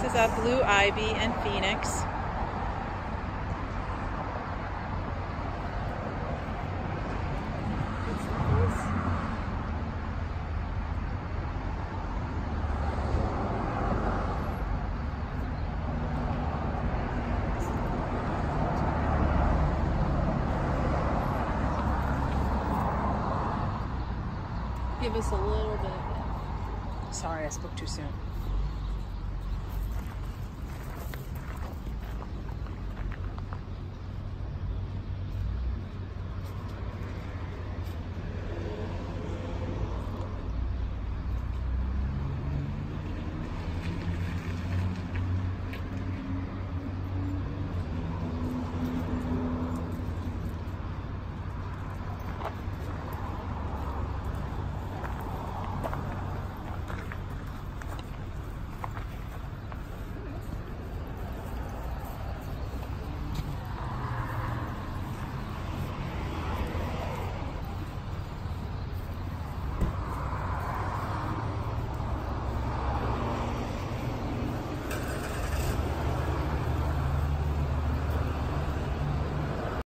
This is a blue ivy and phoenix. Give us a little bit. Sorry, I spoke too soon.